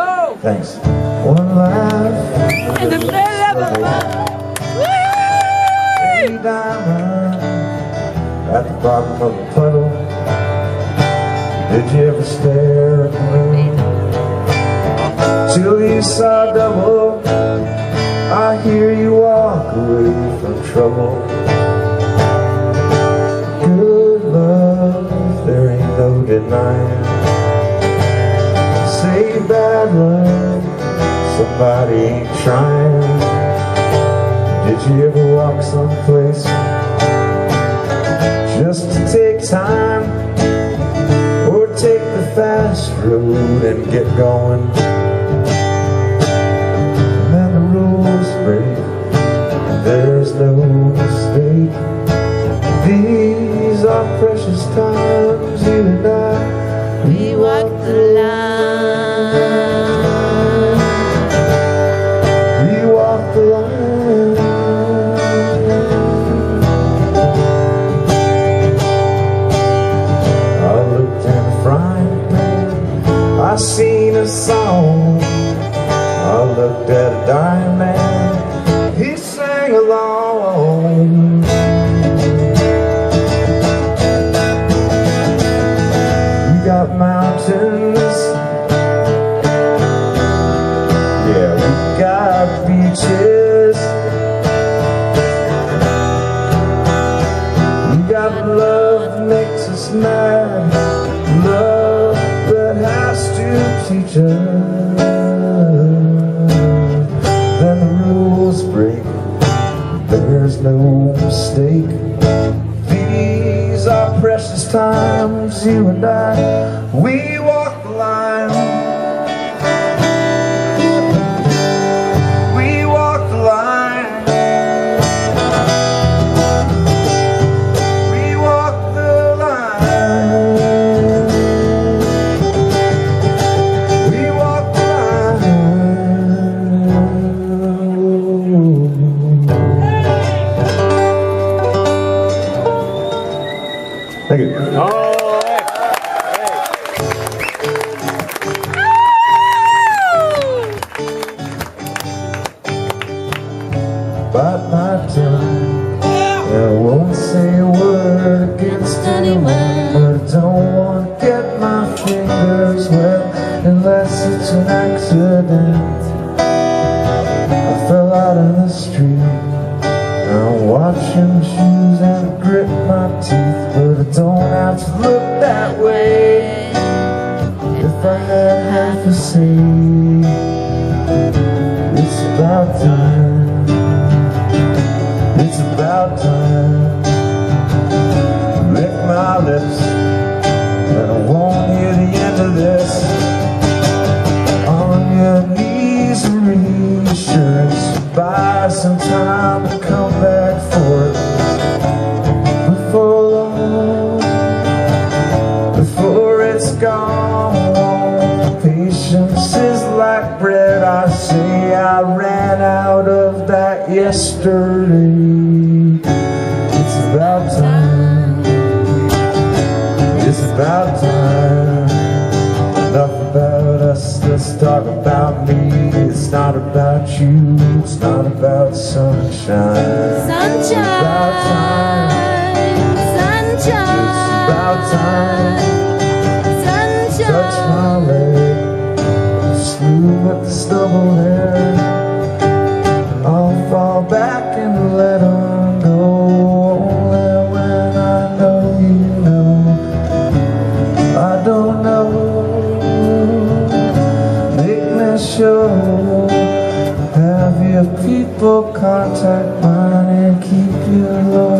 go. Thanks. One life. In the middle of the Lay diamond at the bottom of the puddle. Did you ever stare at the moon? Till you saw double. I hear you walk away from trouble. Good love, there ain't no denying. Say bad love, somebody ain't trying. Did you ever walk someplace just to take time? Or take the fast road and get going? And then the rules break, there's no mistake. These are precious times, you and I. We walk the line. We walk the line. I looked in a frying pan. I seen a song. I looked at a dying man. He sang along. Got beaches. We got love makes us mad. Love that has to teach us. Then the rules break. There's no mistake. These are precious times, you and I. We I won't say a word against anyone, but I don't want to get my fingers wet unless it's an accident. I fell out in the street. I'm washing shoes and grit my teeth, but I don't have to look that way. If I had half a say, it's about time. It's about time Like bread I say I ran out of that yesterday. It's about time. It's about time. Enough about us, let's talk about me. It's not about you, it's not about sunshine. It's about time. Sunshine. It's about time Have your people contact mine and keep you low